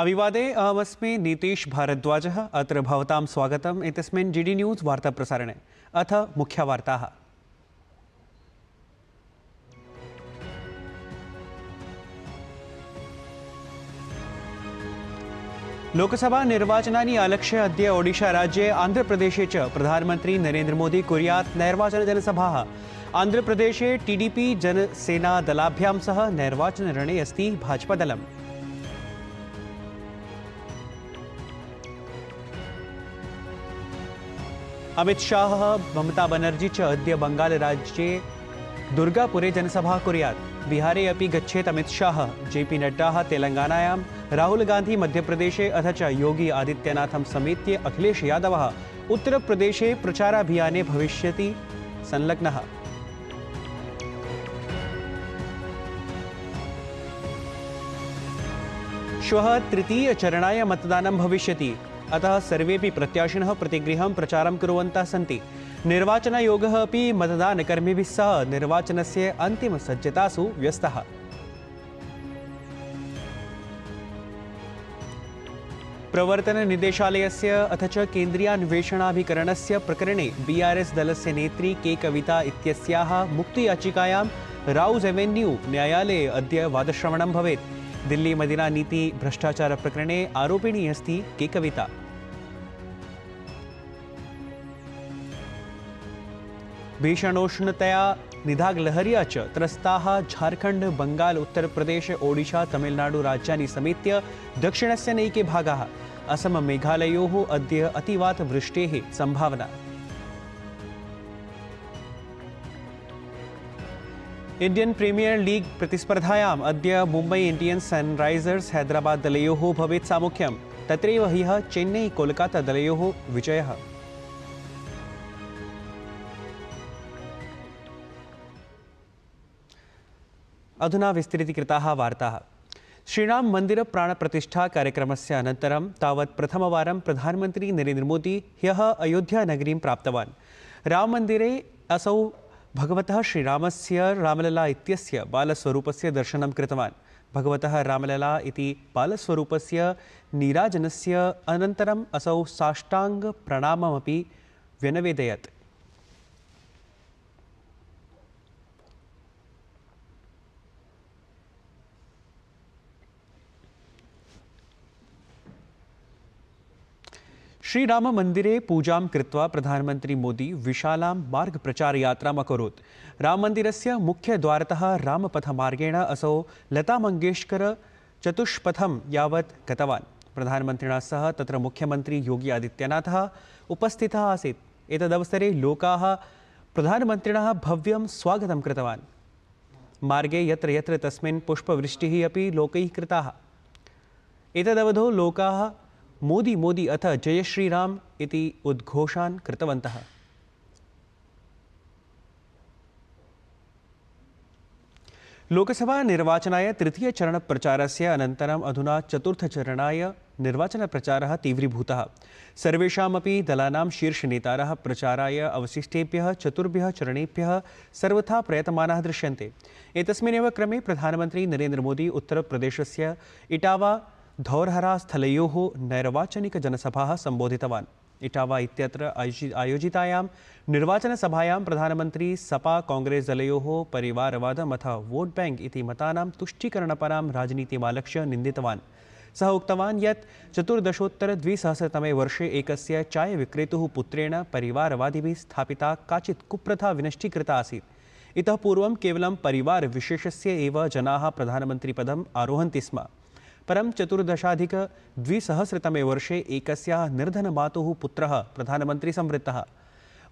अविवादे अहमस्मि नीतीश भारद्वाजः, अत्र भवतां स्वागतम्। एतस्मिन् जि डि न्यूस् वार्ताप्रसारणे। अथ लोकसभा निर्वाचनानि आलक्ष्य अद्य ओडिशाराज्ये आन्ध्रप्रदेशे च प्रधानमन्त्री नरेन्द्रमोदी कुर्यात् नैर्वाचनजनसभाः। आन्ध्रप्रदेशे टीडीपी जनसेनादलाभ्यां सह नैर्वाचनरणे अस्ति भाजपादलम्। अमित शाह, ममता बनर्जी अद्य बङ्गालराज्ये दुर्गापुरे जनसभा कुर्यात्। बिहारे अपि गच्छेत् अमित शाह। जेपी नड्डा तेलङ्गानायां राहुल गान्धी मध्यप्रदेशे अथ च योगी आदित्यनाथं समेत्य अखिलेश यादवः। उत्तरप्रदेशे प्रचाराभियाने भविष्यति संलग्नः। श्वः तृतीयचरणाय मतदानं भविष्यति। अतः सर्वेपि प्रत्याशिनः प्रतिगृहं प्रचारं कुर्वन्तः सन्ति। निर्वाचनायोगः अपि मतदानकर्मिभिः सह निर्वाचनस्य अन्तिमसज्जतासु व्यस्तः। प्रवर्तननिदेशालयस्य अथ च केन्द्रीयान्वेषणाभिकरणस्य प्रकरणे बीआरएस् दलस्य नेत्री के कविता इत्यस्याः मुक्तियाचिकायां राउज एवेन्यू न्यायालये अद्य वादश्रवणं नीति भ्रष्टाचार भ्रष्टाचारप्रकरणे आरोपिणी अस्ति के कविता। भीषणोष्णतया निधाग्लहर्या च त्रस्ताः झारखण्ड बङ्गाल उत्तरप्रदेश, ओडिशा तमिळ्नाडु राज्यानि समेत्य दक्षिणस्य नैके भागाः। असम मेघालयोः अद्य अतिवात वृष्टेः सम्भावना। इण्डियन् प्रीमियर् लीग प्रतिस्पर्धायाम् अद्य मुम्बै इण्डियन्स् सन्रैसर्स् हैदराबाद दलयोः भवेत् सामुख्यं तत्रैव ह्यः चेन्नै कोलकाता दलयोः विजयः। अधुना विस्तृतीकृताः वार्ताः। श्रीराम मंदिर प्राणप्रतिष्ठा कार्यक्रमस्य अनन्तरं तावत् प्रथमवारं प्रधानमन्त्री नरेन्द्रमोदी ह्यः अयोध्यानगरीं प्राप्तवान्। राममन्दिरे असौ भगवतः श्रीरामस्य रामलला इत्यस्य बालस्वरूपस्य दर्शनं कृतवान्। भगवतः रामलला इति बालस्वरूपस्य नीराजनस्य अनन्तरम् असौ साष्टाङ्गप्रणाममपि व्यनवेदयत्। श्रीराममन्दिरे पूजां कृत्वा प्रधानमन्त्री मोदी विशालां मार्गप्रचारयात्राम् अकरोत् राममन्दिरस्य मुख्यद्वारतः रामपथमार्गेण असौ लतामङ्गेशकर चतुष्पथं यावत् गतवान्। प्रधानमन्त्रिणा सह तत्र मुख्यमन्त्री योगी आदित्यनाथः उपस्थितः आसीत्। एतदवसरे लोकाः प्रधानमन्त्रिणः भव्यं स्वागतं कृतवान्। मार्गे यत्र यत्र तस्मिन् पुष्पवृष्टिः अपि लोकैः कृताः। एतदवधौ लोकाः मोदी मोदी अथ जय श्रीराम इति उद्घोषान् कृतवन्तः। लोकसभानिर्वाचनाय तृतीयचरणप्रचारस्य अनन्तरम् अधुना चतुर्थचरणाय निर्वाचनप्रचारः तीव्रीभूतः। सर्वेषामपि दलानां शीर्षनेतारः प्रचाराय अवशिष्टेभ्यः, चतुर्भ्यः, चरणेभ्यः सर्वथा प्रयतमानाः दृश्यन्ते। एतस्मिन्नेव क्रमे प्रधानमन्त्री नरेन्द्रमोदी उत्तरप्रदेशस्य इटावा धौरहरास्थलयोः नैर्वाचनिकजनसभाः सम्बोधितवान्। इटावा इत्यत्र आयोजि, आयोजितायां निर्वाचनसभायां प्रधानमन्त्री सपा काङ्ग्रेस् दलयोः परिवारवादम् अथ वोट् ब्याङ्क् इति मतानां तुष्टीकरणपरां राजनीतिमालक्ष्य निन्दितवान्। सः उक्तवान् यत् चतुर्दशोत्तरद्विसहस्रतमे वर्षे एकस्य चायविक्रेतुः पुत्रेण परिवारवादिभिः स्थापिता काचित् कुप्रथा विनष्टीकृता आसीत्। इतः पूर्वं केवलं परिवारविशेषस्य एव जनाः प्रधानमन्त्रिपदम् आरोहन्ति स्म। परं चतुर्दशाधिकद्विसहस्रतमे वर्षे एकस्याः निर्धनमातुः पुत्रः, प्रधानमन्त्री संवृत्तः।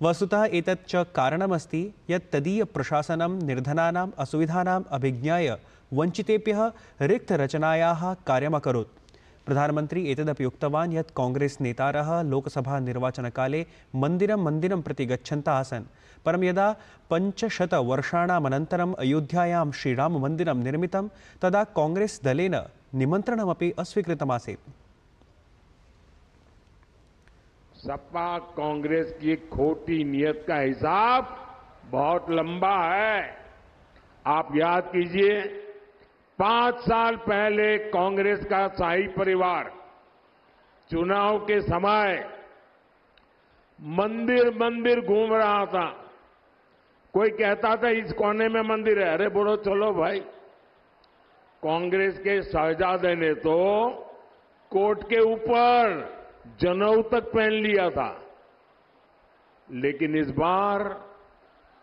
वस्तुतः एतत् च कारणमस्ति यत् तदीयप्रशासनं निर्धनानाम् असुविधानाम् अभिज्ञाय वञ्चितेभ्यः रिक्तरचनायाः कार्यमकरोत् प्रधानमन्त्री एतदपि उक्तवान् यत् काङ्ग्रेस् नेतारः लोकसभानिर्वाचनकाले मन्दिरं मन्दिरं प्रति गच्छन्तः आसन्। परं यदा पञ्चशतवर्षाणामनन्तरम् अयोध्यायां श्रीराममन्दिरं निर्मितं, तदा काङ्ग्रेस् दलेन निमन्त्रणमपि अस्वीकृतमासीत्। सपा कांग्रेस की खोटी नियत का हिसाब बहुत लंबा है। आप याद कीजिए, पाँच साल पहले कांग्रेस का शाही परिवार चुनाव के समय मंदिर मंदिर घूम रहा था। कोई कहता था, इस कोने में मंदिर है? अरे बोलो, चलो भाई। कांग्रेस के शहजादे ने तो कोर्ट के ऊपर जनऊ तक पहन लिया था। लेकिन इस बार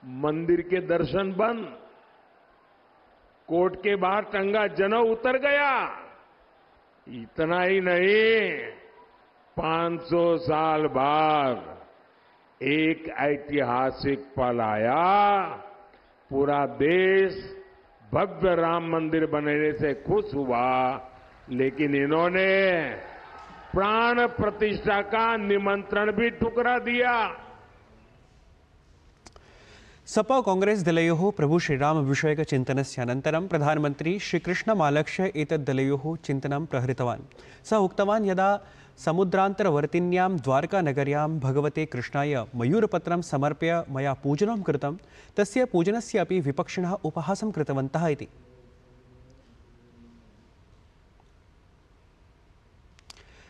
मंदिर के दर्शन बंद। कोर्ट के बाहर टंगा जनऊ उतर गया। इतना ही नहीं 500 साल बाद एक ऐतिहासिक पल आया। पूरा देश भव्य राम मंदिर बनने से खुश हुआ, लेकिन इन्होंने प्राण प्रतिष्ठा का निमंत्रण भी ठुकरा दिया। सपा कांग्रेस दलयोः प्रभु श्रीराम विषयक चिन्तनस्य अनन्तरं प्रधानमन्त्री श्रीकृष्णमालक्ष्य एतद्दलयोः चिन्तनं प्रहृतवान् सः उक्तवान् यदा समुद्रान्तरवर्तिन्यां, द्वारकानगर्यां भगवते कृष्णाय मयूरपत्रं समर्प्य मया पूजनं कृतं, तस्य पूजनस्य अपि विपक्षिणः उपहासं कृतवन्तः इति।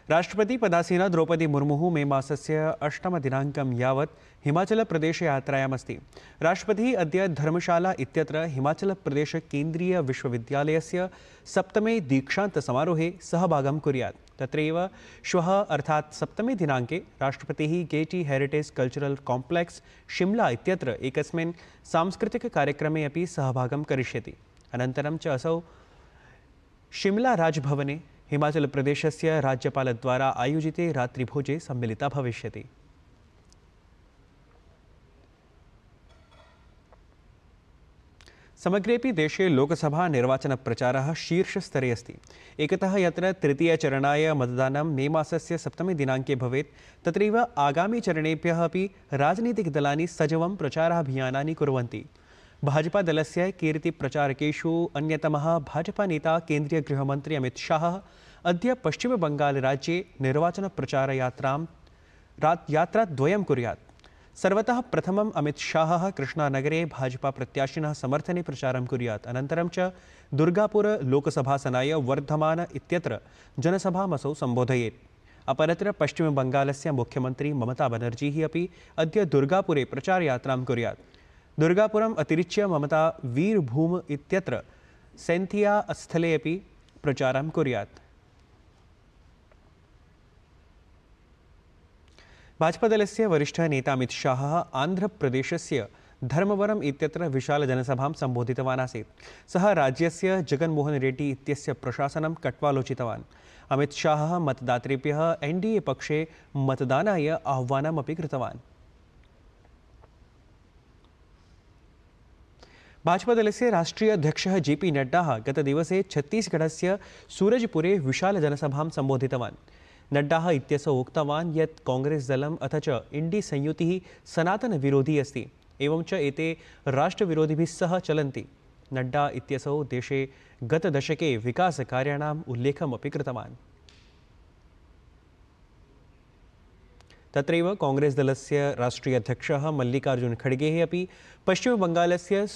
राष्ट्रपति पदासीना द्रौपदी मुर्मुः मे मासस्य अष्टमदिनाङ्कं यावत् हिमाचलप्रदेशयात्रायामस्ति राष्ट्रपतिः अद्य धर्मशाला इत्यत्र हिमाचलप्रदेशकेन्द्रीयविश्वविद्यालयस्य सप्तमे दीक्षान्तसमारोहे सहभागं कुर्यात्। तत्रैव श्वः अर्थात् सप्तमे दिनाङ्के राष्ट्रपतिः Gaiety heritage cultural complex Shimla इत्यत्र एकस्मिन् सांस्कृतिककार्यक्रमे अपि सहभागं करिष्यति। अनन्तरं च असौ शिमला राजभवने हिमाचलप्रदेशस्य राज्यपालद्वारा आयोजिते रात्रिभोजे सम्मिलिता भविष्यति। समग्रेपि देशे लोकसभानिर्वाचनप्रचारः शीर्षस्तरे अस्ति। एकतः यत्र तृतीयचरणाय मतदानं मे मासस्य सप्तमे दिनाङ्के भवेत्, तत्रैव आगामिचरणेभ्यः अपि राजनीतिकदलानि सजवं प्रचाराभियानानि कुर्वन्ति। भाजपादलस्य कीर्तिप्रचारकेषु अन्यतमः भाजपानेता केन्द्रीयगृहमन्त्री अमित शाह शाहः अद्य पश्चिमबङ्गालराज्ये रात् यात्राद्वयं कुर्यात्। सर्वतः अमित शाहः कृष्णानगरे भाजपाप्रत्याशिनः समर्थने प्रचारं कुर्यात्। अनन्तरं च दुर्गापुरलोकसभासनाय वर्धमान इत्यत्र जनसभामसौ सम्बोधयेत्। अपरत्र पश्चिमबङ्गालस्य मुख्यमन्त्री ममता बनर्जी अपि अद्य दुर्गापुरे प्रचारयात्रां कुर्यात्। दुर्गापुरम् अतिरिच्य ममता वीरभूम इत्यत्र स्थले प्रचारं कुर्यात्। भाजपादलस्य वरिष्ठः नेता अमित शाहः आन्ध्रप्रदेशस्य धर्मवरम् इत्यत्र विशालजनसभां सम्बोधितवान् आसीत्। सः राज्यस्य जगन्मोहन रेड्डी इत्यस्य प्रशासनं कट्वालोचितवान्। अमित शाहः एन् डि ए पक्षे मतदानाय आह्वानमपि कृतवान्। भाजपादलस्य राष्ट्रीय अध्यक्षः जे पी नड्डा गतदिवसे छत्तीसगढस्य सूरजपुरे विशालजनसभां सम्बोधितवान्। नड्डा इत्यसौ उक्तवान् यत् काङ्ग्रेस् दलम् अथ च इण्डी संयुतिः सनातनविरोधी अस्ति। एवं च एते राष्ट्रविरोधिभिः सह चलन्ति। नड्डा इत्यसौ देशे गतदशके विकासकार्याणाम् उल्लेखमपि कृतवान्। तत्रैव काङ्ग्रेस् दलस्य राष्ट्रीय अध्यक्षः मल्लिकार्जुन खड्गेः अपि पश्चिमबङ्गालस्य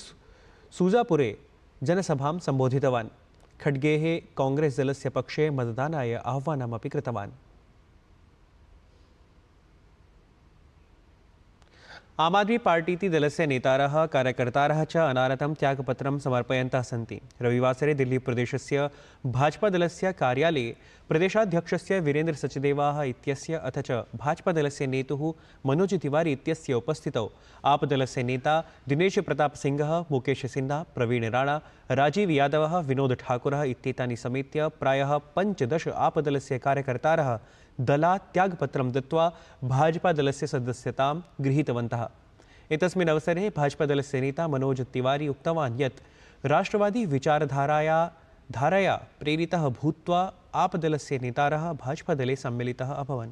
सूजापुरे जनसभां सम्बोधितवान्। खड्गेः काङ्ग्रेस् दलस्य पक्षे मतदानाय आह्वानमपि कृतवान्। आम् आदमी पार्टी इति दलस्य नेतारः कार्यकर्तारः च अनारतं त्यागपत्रं समर्पयन्तः सन्ति रविवासरे दिल्लीप्रदेशस्य भाजपादलस्य कार्यालये प्रदेशाध्यक्षस्य वीरेन्द्र सचदेवाः इत्यस्य अथ च भाजपादलस्य नेतुः मनोज तिवारी इत्यस्य उपस्थितौ। आपदलस्य नेता दिनेश प्रताप सिंहः, मुकेश सिन्हा, प्रवीण राणा, राजीव यादवः, विनोद ठाकुरः इत्येतानि समेत्य प्रायः पञ्चदश आपदलस्य कार्यकर्तारः दलात् त्यागपत्रं दत्त्वा भाजपादलस्य सदस्यतां गृहीतवन्तः। एतस्मिन् अवसरे भाजपादलस्य नेता मनोज तिवारी उक्तवान् यत्, राष्ट्रवादी विचारधाराया, धारया प्रेरितः भूत्वा आपदलस्य नेतारः भाजपादले सम्मिलितः अभवन्।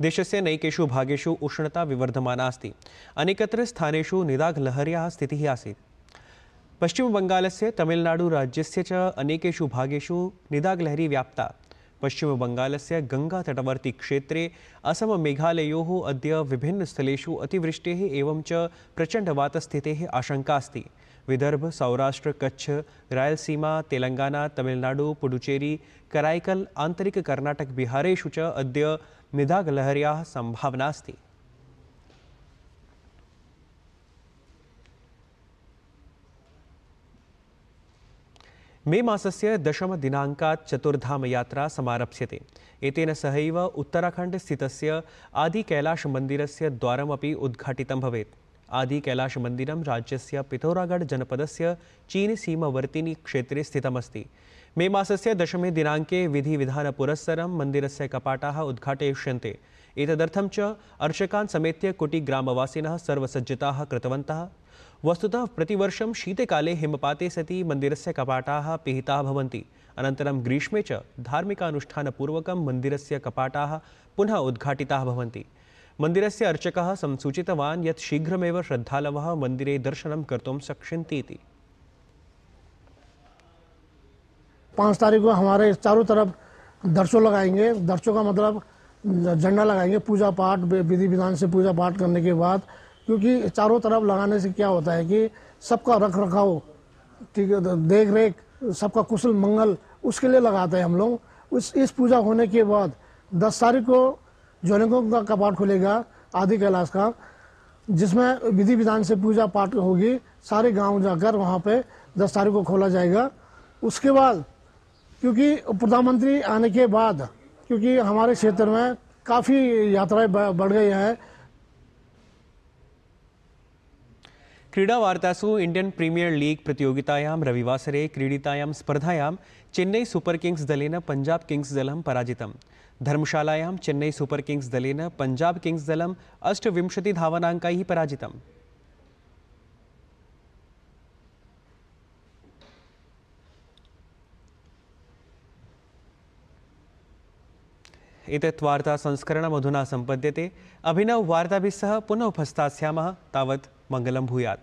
देशस्य नैकेषु भागेषु उष्णता विवर्धमाना अस्ति अनेकत्र स्थानेषु निदाघलहर्याः स्थितिः आसीत्। पश्चिमबङ्गालस्य तमिळ्नाडुराज्यस्य च अनेकेषु भागेषु निदाघलहरी व्याप्ता। पश्चिमबङ्गालस्य गङ्गातटवर्तीक्षेत्रे असममेघालयोः अद्य विभिन्नस्थलेषु अतिवृष्टेः एवं च आशङ्का अस्ति। विदर्भ, सौराष्ट्र, कच्छ, रायलसीमा तेलङ्गाना तमिलनाडु, पुडुचेरी, कराईकल आन्तरिककर्णाटक बिहारेषु च अद्य निदाघलहर्याः सम्भावना मे मासस्य दशमदिनाङ्कात् चतुर्धामयात्रा समारप्स्यते। एतेन सहैव उत्तराखण्डस्थितस्य आदिकैलाशमन्दिरस्य द्वारमपि उद्घाटितं भवेत्। आदिकैलाशमन्दिरं राज्यस्य पिथौरागढ जनपदस्य चीनसीमवर्तिनि क्षेत्रे स्थितमस्ति। मे मासस्य दशमे दिनाङ्के विधिविधानपुरस्सरं मन्दिरस्य कपाटाः उद्घाटयिष्यन्ते। एतदर्थं च अर्चकान् समेत्य कुटिग्रामवासिनः सर्वसज्जताः कृतवन्तः। वस्तुतः प्रतिवर्षं शीतकाले हिमपाते सति मन्दिरस्य कपाटाः पिहिताः अनन्तरं ग्रीष्मे च धार्मिकानुष्ठानपूर्वकं मन्दिरस्य कपाटाः पुनः उद्घाटिताः भवन्ति। मन्दिरस्य अर्चकः संसूचितवान् यत् शीघ्रमेव श्रद्धालवः मन्दिरे दर्शनं कर्तुं शक्ष्यन्ति पाँच तारीख को हमारे चारों तरफ़ दर्शो लगाएँगे। दर्शों का मतलब झंडा लगाएँगे, पूजा पाठ, विधि विधान से पूजा पाठ करने के बाद क्योंकि चारों तरफ़ लगाने से क्या होता है कि सबका रख रखाव, ठीक है देख रेख सबका कुशल मंगल उसके लिए लगाते हैं हम लोग। उस, इस पूजा होने के बाद दस तारीख को ज्वलिंगों का कपाट खुलेगा, आदि कैलाश का, जिसमें विधि विधान से पूजा पाठ होगी, सारे गाँव जाकर वहाँ पे दस तारीख को खोला जाएगा। उसके बाद, क्योंकि प्रधानमंत्री आने के बाद, क्योंकि हमारे क्षेत्र में काफ़ी यात्राएँ बढ़ गई हैं क्रीडावार्तासु इण्डियन् प्रीमियर् लीग् प्रतियोगितायां, रविवासरे क्रीडितायां स्पर्धायां चेन्नै सूपर् किङ्ग्स् दलेन पञ्जाब् किङ्ग्स् दलं पराजितम्। धर्मशालायां चेन्नै सूपर् किङ्ग्स् दलेन पञ्जाब् किङ्ग्स् दलम् अष्टविंशतिधावनाङ्कैः पराजितम्। एतत् वार्तासंस्करणमधुना सम्पद्यते। अभिनववार्ताभिः सह पुनः उपस्थास्यामः तावत्। Manggalam Buyat.